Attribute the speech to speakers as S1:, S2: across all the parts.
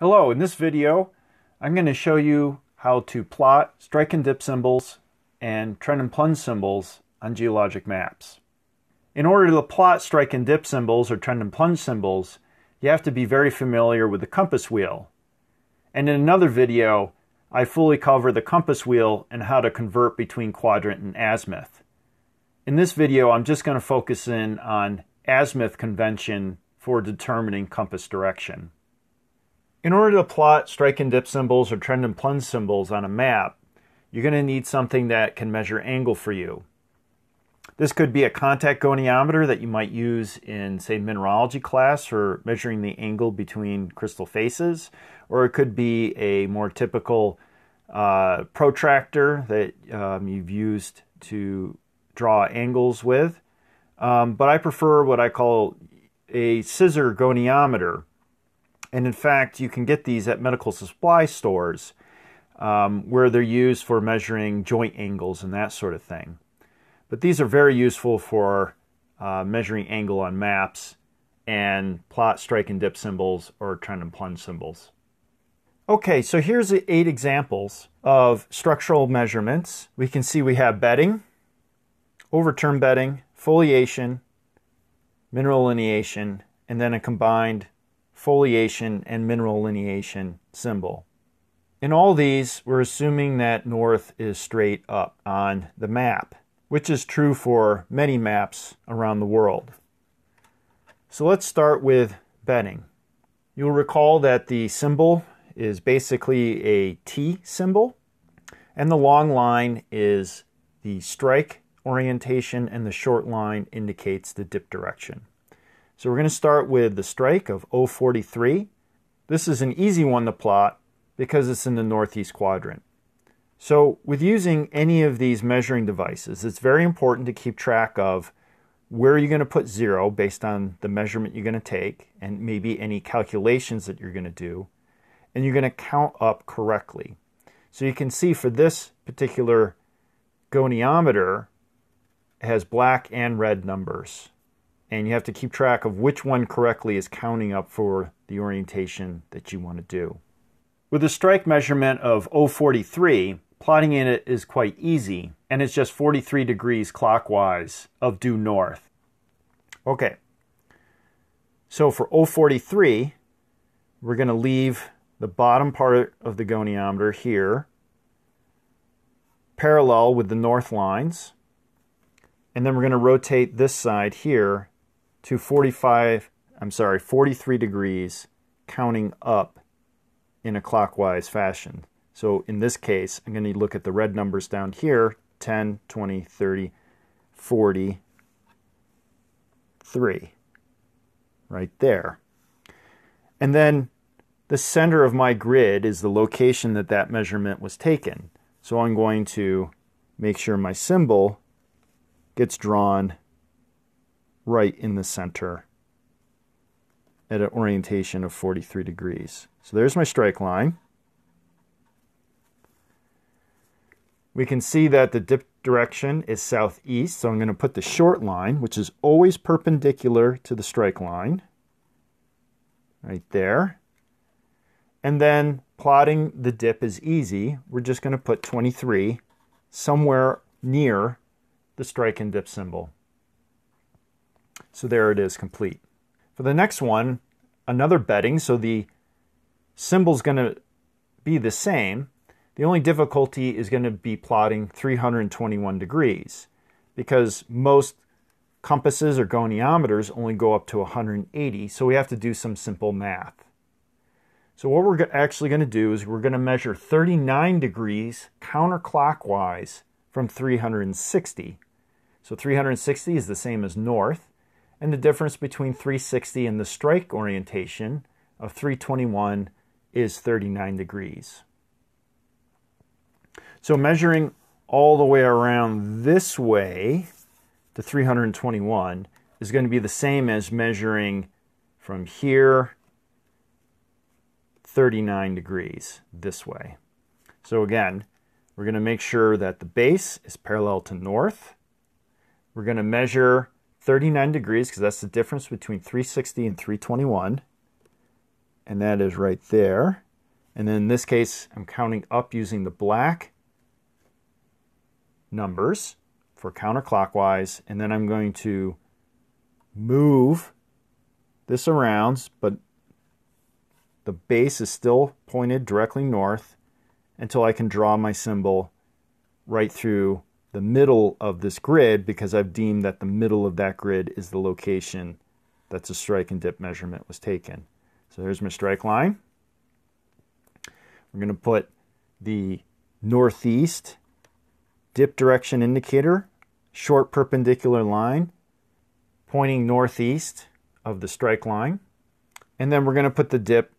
S1: Hello, in this video I'm going to show you how to plot strike and dip symbols and trend and plunge symbols on geologic maps. In order to plot strike and dip symbols or trend and plunge symbols, you have to be very familiar with the compass wheel. And in another video, I fully cover the compass wheel and how to convert between quadrant and azimuth. In this video, I'm just going to focus in on azimuth convention for determining compass direction. In order to plot strike and dip symbols or trend and plunge symbols on a map, you're going to need something that can measure angle for you. This could be a contact goniometer that you might use in, say, mineralogy class for measuring the angle between crystal faces, or it could be a more typical uh, protractor that um, you've used to draw angles with. Um, but I prefer what I call a scissor goniometer. And in fact, you can get these at medical supply stores um, where they're used for measuring joint angles and that sort of thing. But these are very useful for uh, measuring angle on maps and plot strike and dip symbols or trend and plunge symbols. Okay, so here's eight examples of structural measurements. We can see we have bedding, overturn bedding, foliation, mineral lineation, and then a combined foliation and mineral lineation symbol. In all these, we're assuming that north is straight up on the map which is true for many maps around the world. So let's start with bedding. You'll recall that the symbol is basically a T symbol, and the long line is the strike orientation, and the short line indicates the dip direction. So we're going to start with the strike of 043. This is an easy one to plot because it's in the northeast quadrant. So with using any of these measuring devices, it's very important to keep track of where you're going to put zero based on the measurement you're going to take and maybe any calculations that you're going to do. And you're going to count up correctly. So you can see for this particular goniometer, it has black and red numbers. And you have to keep track of which one correctly is counting up for the orientation that you want to do. With a strike measurement of 043, Plotting in it is quite easy, and it's just 43 degrees clockwise of due north. Okay, so for 043, we're going to leave the bottom part of the goniometer here, parallel with the north lines, and then we're going to rotate this side here to 45, I'm sorry, 43 degrees, counting up in a clockwise fashion. So in this case, I'm going to look at the red numbers down here 10, 20, 30, 40, 3. Right there. And then the center of my grid is the location that that measurement was taken. So I'm going to make sure my symbol gets drawn right in the center at an orientation of 43 degrees. So there's my strike line. we can see that the dip direction is southeast. So I'm going to put the short line, which is always perpendicular to the strike line, right there. And then plotting the dip is easy. We're just going to put 23 somewhere near the strike and dip symbol. So there it is complete. For the next one, another bedding. So the symbol's going to be the same, the only difficulty is going to be plotting 321 degrees because most compasses or goniometers only go up to 180, so we have to do some simple math. So what we're actually going to do is we're going to measure 39 degrees counterclockwise from 360. So 360 is the same as north, and the difference between 360 and the strike orientation of 321 is 39 degrees. So measuring all the way around this way to 321 is going to be the same as measuring from here 39 degrees this way. So again, we're going to make sure that the base is parallel to north. We're going to measure 39 degrees because that's the difference between 360 and 321. and that is right there. And then in this case, I'm counting up using the black numbers for counterclockwise, and then I'm going to move this around, but the base is still pointed directly north until I can draw my symbol right through the middle of this grid because I've deemed that the middle of that grid is the location that the strike and dip measurement was taken. So there's my strike line. We're going to put the northeast dip direction indicator, short perpendicular line pointing northeast of the strike line. And then we're going to put the dip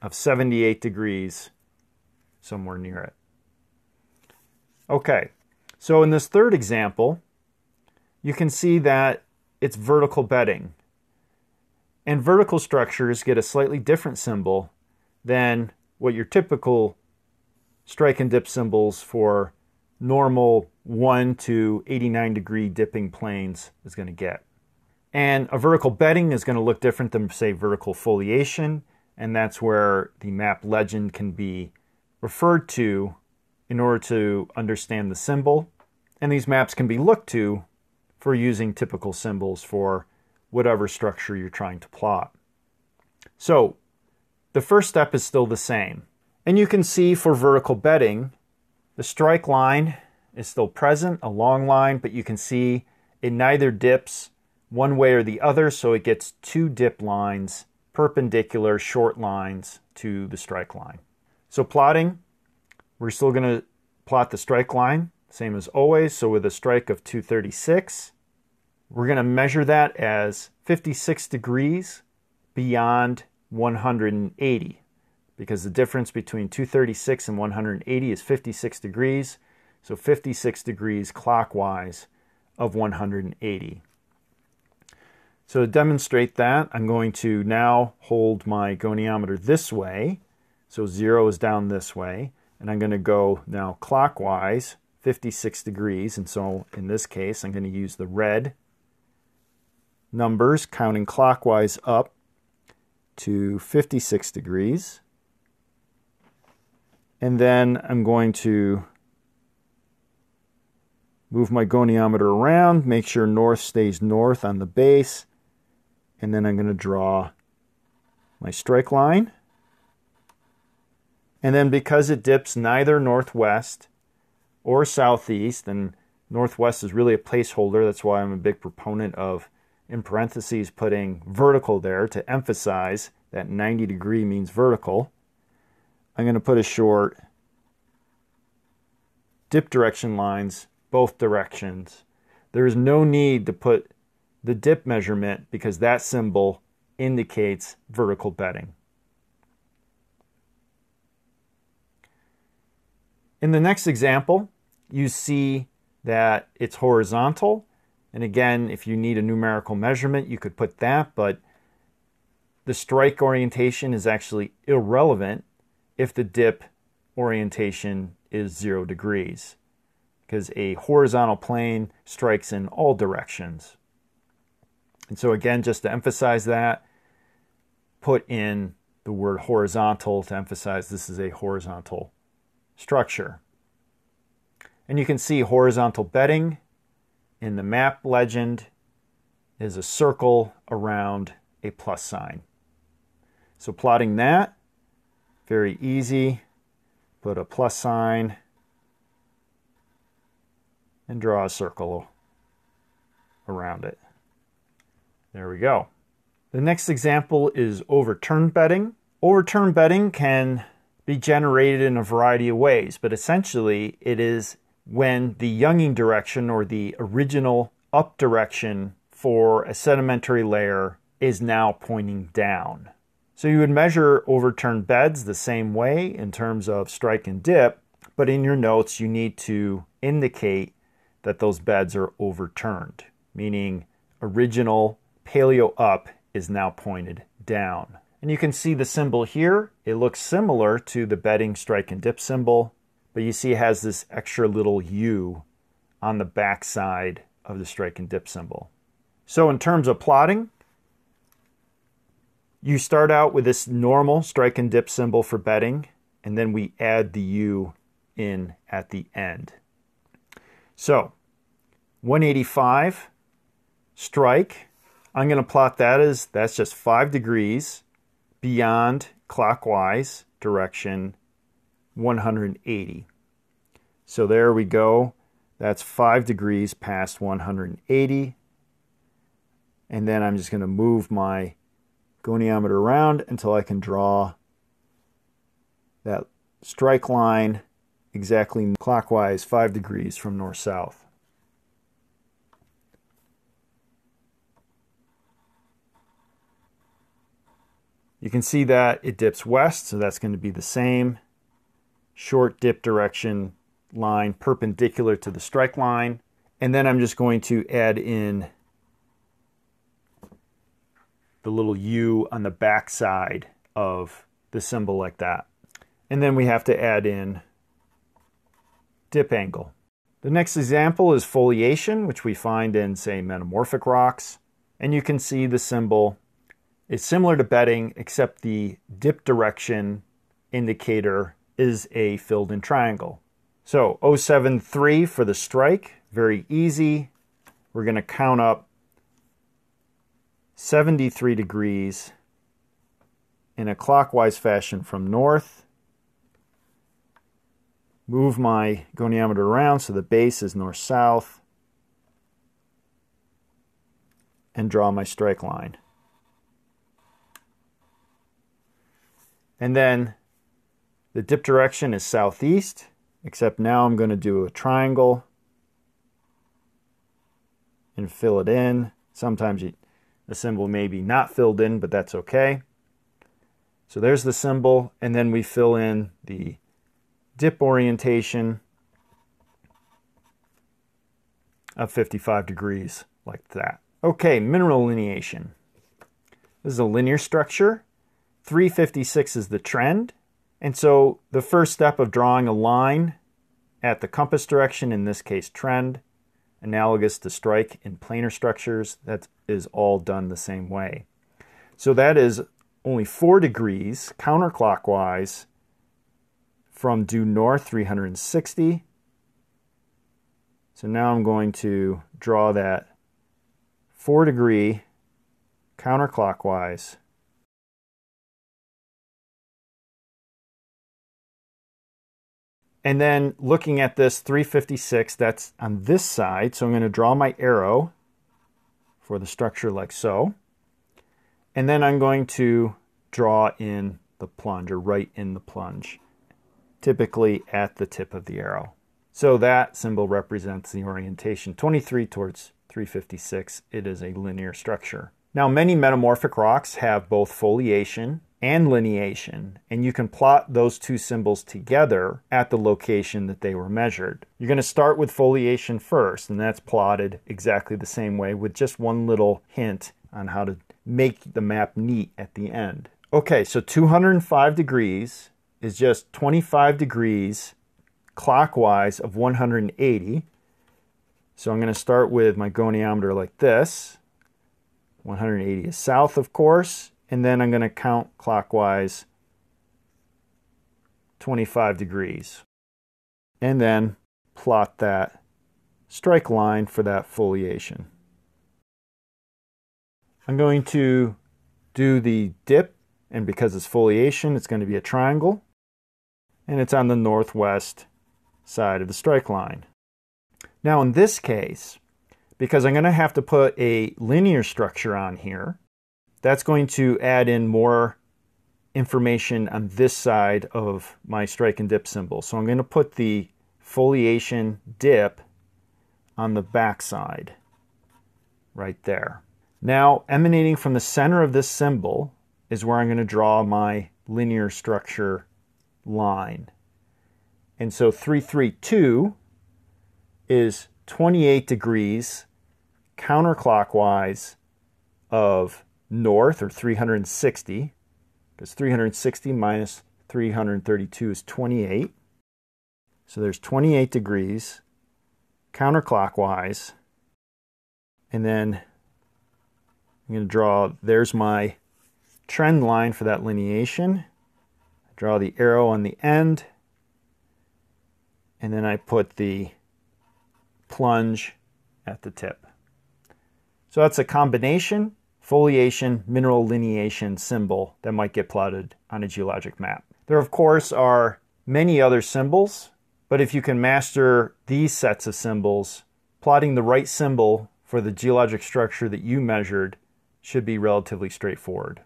S1: of 78 degrees somewhere near it. Okay, so in this third example, you can see that it's vertical bedding. And vertical structures get a slightly different symbol than what your typical strike and dip symbols for normal 1 to 89 degree dipping planes is going to get. And a vertical bedding is going to look different than, say, vertical foliation, and that's where the map legend can be referred to in order to understand the symbol. And these maps can be looked to for using typical symbols for whatever structure you're trying to plot. So the first step is still the same. And you can see for vertical bedding, the strike line is still present, a long line, but you can see it neither dips one way or the other, so it gets two dip lines, perpendicular short lines to the strike line. So plotting, we're still going to plot the strike line, same as always. So with a strike of 236, we're going to measure that as 56 degrees beyond 180 because the difference between 236 and 180 is 56 degrees. So 56 degrees clockwise of 180. So to demonstrate that, I'm going to now hold my goniometer this way. So zero is down this way. And I'm going to go now clockwise 56 degrees. And so in this case, I'm going to use the red numbers counting clockwise up to 56 degrees. And then I'm going to move my goniometer around, make sure north stays north on the base, and then I'm going to draw my strike line. And then because it dips neither northwest or southeast, and northwest is really a placeholder, that's why I'm a big proponent of, in parentheses, putting vertical there to emphasize that 90 degree means vertical. I'm going to put a short dip direction lines both directions. There is no need to put the dip measurement because that symbol indicates vertical bedding. In the next example, you see that it's horizontal. And again, if you need a numerical measurement, you could put that, but the strike orientation is actually irrelevant if the dip orientation is zero degrees because a horizontal plane strikes in all directions. And so, again, just to emphasize that, put in the word horizontal to emphasize this is a horizontal structure. And you can see horizontal bedding in the map legend is a circle around a plus sign. So plotting that, very easy. Put a plus sign and draw a circle around it. There we go. The next example is overturn bedding. Overturn bedding can be generated in a variety of ways, but essentially it is when the younging direction or the original up direction for a sedimentary layer is now pointing down. So you would measure overturned beds the same way in terms of strike and dip, but in your notes you need to indicate that those beds are overturned, meaning original paleo up is now pointed down. And you can see the symbol here. It looks similar to the bedding strike and dip symbol, but you see it has this extra little U on the back side of the strike and dip symbol. So in terms of plotting, You start out with this normal strike and dip symbol for bedding, and then we add the U in at the end. So 185 strike, I'm going to plot that as that's just 5 degrees beyond clockwise direction 180. So there we go. That's 5 degrees past 180. And then I'm just going to move my goniometer around until I can draw that strike line exactly clockwise 5 degrees from north-south. You can see that it dips west, so that's going to be the same short dip direction line perpendicular to the strike line. And then I'm just going to add in the little U on the back side of the symbol like that. And then we have to add in dip angle. The next example is foliation, which we find in, say, metamorphic rocks. And you can see the symbol is similar to bedding, except the dip direction indicator is a filled in triangle. So 073 for the strike, very easy. We're going to count up 73 degrees in a clockwise fashion from north. Move my goniometer around so the base is north-south. And draw my strike line. And then the dip direction is southeast, except now I'm going to do a triangle and fill it in. Sometimes you, the symbol may be not filled in, but that's okay. So there's the symbol, and then we fill in the dip orientation of 55 degrees, like that. Okay, mineral lineation. This is a linear structure. 356 is the trend. And so the first step of drawing a line at the compass direction, in this case trend, analogous to strike in planar structures, that is all done the same way. So that is only 4 degrees counterclockwise from due north 360. So now I'm going to draw that 4 degree counterclockwise And then looking at this 356, that's on this side. So I'm going to draw my arrow for the structure like so. And then I'm going to draw in the plunge or write in the plunge, typically at the tip of the arrow. So that symbol represents the orientation 23 towards 356. It is a linear structure. Now, many metamorphic rocks have both foliation and lineation, and you can plot those two symbols together at the location that they were measured. You're going to start with foliation first, and that's plotted exactly the same way with just one little hint on how to make the map neat at the end. Okay, so 205 degrees is just 25 degrees clockwise of 180. So I'm going to start with my goniometer like this. 180 is south, of course, and then I'm going to count clockwise 25 degrees. And then plot that strike line for that foliation. I'm going to do the dip, and because it's foliation, it's going to be a triangle, and it's on the northwest side of the strike line. Now in this case, because I'm going to have to put a linear structure on here, that's going to add in more information on this side of my strike and dip symbol. So I'm going to put the foliation dip on the back side right there. Now, emanating from the center of this symbol is where I'm going to draw my linear structure line. And so 332 is 28 degrees counterclockwise of north, or 360, because 360 minus 332 is 28. So there's 28 degrees counterclockwise. And then I'm going to draw, there's my trend line for that lineation. Draw the arrow on the end, and then I put the plunge at the tip. So that's a combination foliation mineral lineation symbol that might get plotted on a geologic map. There, of course, are many other symbols, but if you can master these sets of symbols, plotting the right symbol for the geologic structure that you measured should be relatively straightforward.